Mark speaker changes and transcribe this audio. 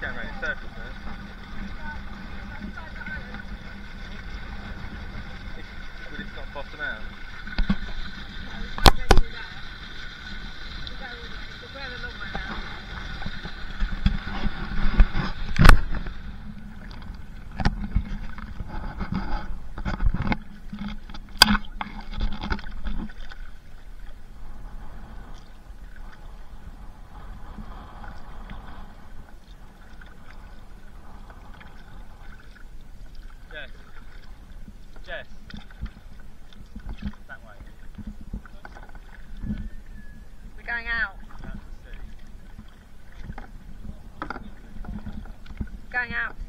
Speaker 1: going around in circles, will it not bottom out?
Speaker 2: Going out.